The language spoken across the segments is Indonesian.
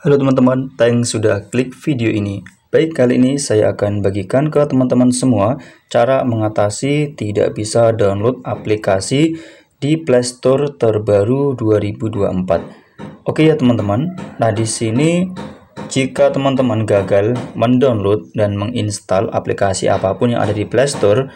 Halo teman-teman, thanks sudah klik video ini. Baik, kali ini saya akan bagikan ke teman-teman semua cara mengatasi tidak bisa download aplikasi di Play Store terbaru 2024. Oke ya teman-teman. Nah, di sini jika teman-teman gagal mendownload dan menginstal aplikasi apa pun yang ada di Play Store,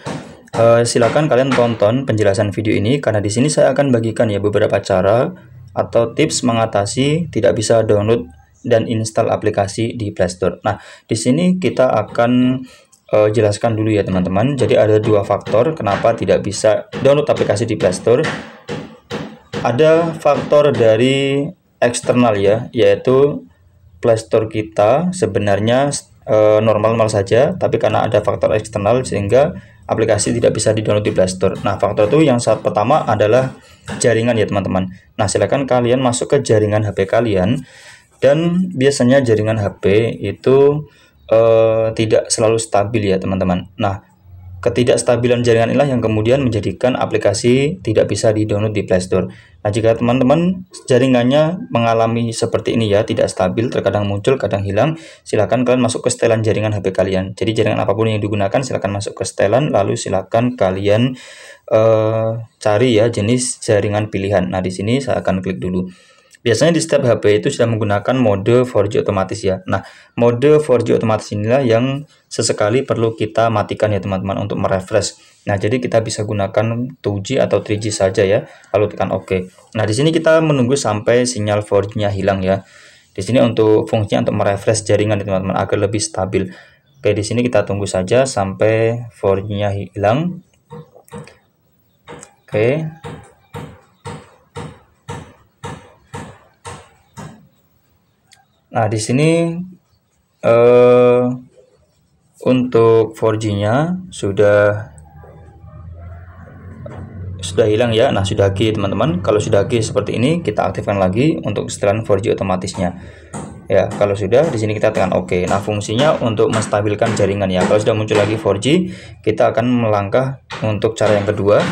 eh, silakan kalian tonton penjelasan video ini karena di sini saya akan bagikan ya beberapa cara atau tips mengatasi tidak bisa download dan install aplikasi di Play Store. Nah, di sini kita akan uh, jelaskan dulu ya teman-teman. Jadi ada dua faktor kenapa tidak bisa download aplikasi di Play Store. Ada faktor dari eksternal ya, yaitu Play Store kita sebenarnya uh, normal-normal saja, tapi karena ada faktor eksternal sehingga aplikasi tidak bisa di-download di Play Store. Nah, faktor itu yang saat pertama adalah jaringan ya teman-teman. Nah, silakan kalian masuk ke jaringan HP kalian dan biasanya jaringan HP itu uh, tidak selalu stabil ya teman-teman. Nah, ketidakstabilan jaringan inilah yang kemudian menjadikan aplikasi tidak bisa di-download di Play Store. Nah, jika teman-teman jaringannya mengalami seperti ini ya, tidak stabil, terkadang muncul, kadang hilang, silakan kalian masuk ke setelan jaringan HP kalian. Jadi jaringan apa pun yang digunakan silakan masuk ke setelan, lalu silakan kalian uh, cari ya jenis jaringan pilihan. Nah, di sini saya akan klik dulu. Biasanya di setiap HP itu sudah menggunakan mode 4G otomatis ya. Nah, mode 4G otomatis inilah yang sesekali perlu kita matikan ya teman-teman untuk merefresh. Nah, jadi kita bisa gunakan 2G atau 3G saja ya, lalu tekan OK. Nah, di sini kita menunggu sampai sinyal 4G-nya hilang ya. Di sini untuk fungsinya untuk merefresh jaringan ya teman-teman agar lebih stabil. Oke, di sini kita tunggu saja sampai 4G-nya hilang. Oke. Nah, di sini uh, untuk 4G-nya sudah sudah hilang ya. Nah, sudah G teman-teman. Kalau sudah G seperti ini, kita aktifkan lagi untuk setelan 4G otomatisnya. Ya, kalau sudah di sini kita tekan OK. Nah, fungsinya untuk menstabilkan jaringan ya. Kalau sudah muncul lagi 4G, kita akan melangkah untuk cara yang kedua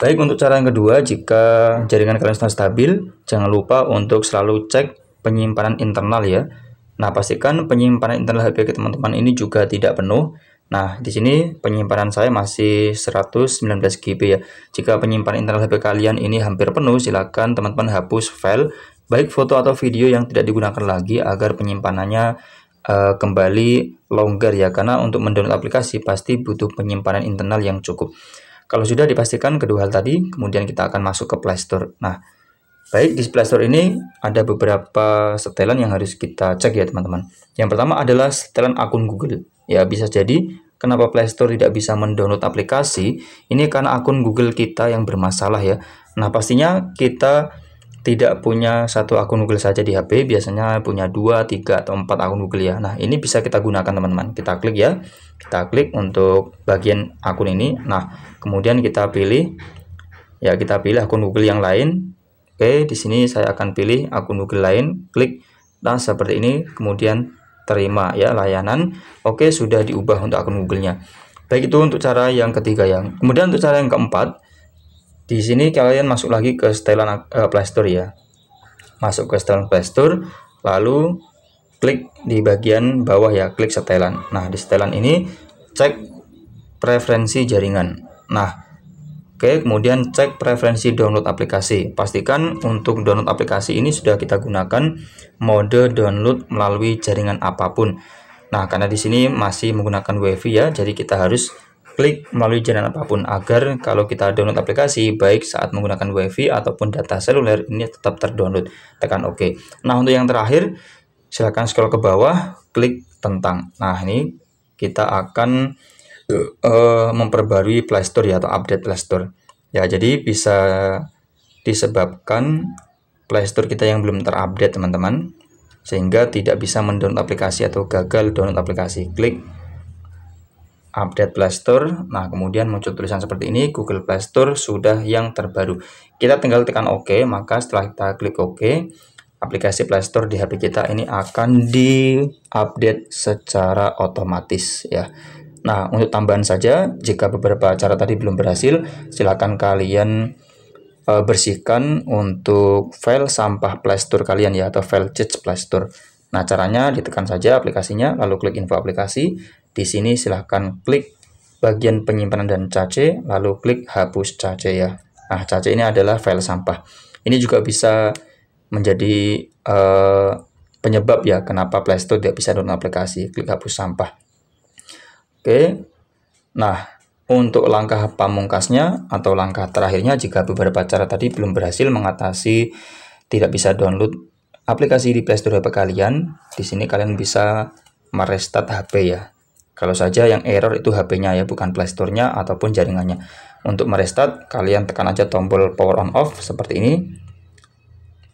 Baik, untuk cara yang kedua, jika jaringan kalian sudah stabil, jangan lupa untuk selalu cek penyimpanan internal ya. Nah, pastikan penyimpanan internal HP teman-teman ini juga tidak penuh. Nah, di sini penyimpanan saya masih 119 GB ya. Jika penyimpanan internal HP kalian ini hampir penuh, silakan teman-teman hapus file baik foto atau video yang tidak digunakan lagi agar penyimpanannya uh, kembali longgar ya. Karena untuk mendownload aplikasi pasti butuh penyimpanan internal yang cukup. Kalau sudah dipastikan kedua hal tadi, kemudian kita akan masuk ke Play Store. Nah, baik di Play Store ini ada beberapa setelan yang harus kita cek ya teman-teman. Yang pertama adalah setelan akun Google. Ya, bisa jadi kenapa Play Store tidak bisa mendownload aplikasi, ini karena akun Google kita yang bermasalah ya. Nah, pastinya kita tidak punya satu akun Google saja di HP, biasanya punya dua, tiga, atau empat akun Google ya. Nah, ini bisa kita gunakan teman-teman. Kita klik ya, kita klik untuk bagian akun ini. Nah, kemudian kita pilih, ya kita pilih akun Google yang lain. Oke, di sini saya akan pilih akun Google lain, klik, nah seperti ini, kemudian terima ya layanan. Oke, sudah diubah untuk akun Google-nya. Baik itu untuk cara yang ketiga yang. Kemudian untuk cara yang keempat, di sini kalian masuk lagi ke setelan uh, Play Store ya. Masuk ke setelan Play Store, lalu klik di bagian bawah ya, klik setelan. Nah, di setelan ini cek preferensi jaringan. Nah, oke, kemudian cek preferensi download aplikasi. Pastikan untuk download aplikasi ini sudah kita gunakan mode download melalui jaringan apa pun. Nah, karena di sini masih menggunakan WiFi ya, jadi kita harus klik melalui jaringan apa pun agar kalau kita download aplikasi baik saat menggunakan WiFi ataupun data seluler ini tetap terdownload. Tekan OK. Nah, untuk yang terakhir silahkan scroll ke bawah, klik tentang. Nah, ini kita akan uh, memperbarui Play Store ya atau update Play Store. Ya, jadi bisa disebabkan Play Store kita yang belum terupdate, teman-teman. Sehingga tidak bisa mendownload aplikasi atau gagal download aplikasi. Klik update Play Store. Nah, kemudian muncul tulisan seperti ini, Google Play Store sudah yang terbaru. Kita tinggal tekan OK, maka setelah kita klik OK, aplikasi Play Store di HP kita ini akan di-update secara otomatis ya. Nah, untuk tambahan saja, jika beberapa cara tadi belum berhasil, silakan kalian uh, bersihkan untuk file sampah Playstore kalian ya atau file change Playstore. Nah, caranya ditekan saja aplikasinya lalu klik info aplikasi. Di sini silahkan klik bagian penyimpanan dan cache lalu klik hapus cache ya. Nah, cache ini adalah file sampah. Ini juga bisa menjadi uh, penyebab ya kenapa Playstore tidak bisa download aplikasi. Klik hapus sampah. Oke. Nah, untuk langkah pamungkasnya atau langkah terakhirnya jika beberapa cara tadi belum berhasil mengatasi tidak bisa download aplikasi di Play Store HP kalian, di sini kalian bisa merestart HP ya. Kalau saja yang error itu HP-nya ya, bukan Play Store-nya ataupun jaringannya. Untuk merestart, kalian tekan aja tombol power on off seperti ini.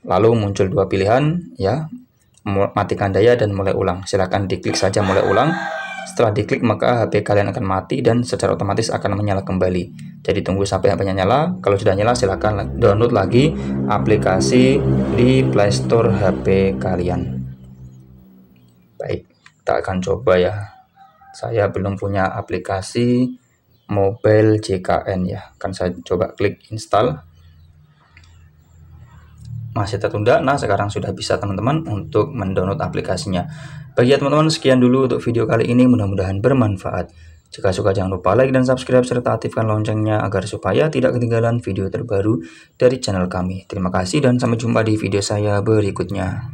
Lalu muncul dua pilihan ya, matikan daya dan mulai ulang. Silahkan diklik saja mulai ulang setelah diklik maka HP kalian akan mati dan secara otomatis akan menyala kembali. Jadi tunggu sampai HP-nya nyala. Kalau sudah nyala silahkan download lagi aplikasi di Play Store HP kalian. Baik, kita akan coba ya. Saya belum punya aplikasi mobile JKN ya. Kan saya coba klik install masih tertunda. Nah, sekarang sudah bisa teman-teman untuk mendownload aplikasinya. Bagi teman-teman, sekian dulu untuk video kali ini. Mudah-mudahan bermanfaat. Jika suka jangan lupa like dan subscribe serta aktifkan loncengnya agar supaya tidak ketinggalan video terbaru dari channel kami. Terima kasih dan sampai jumpa di video saya berikutnya.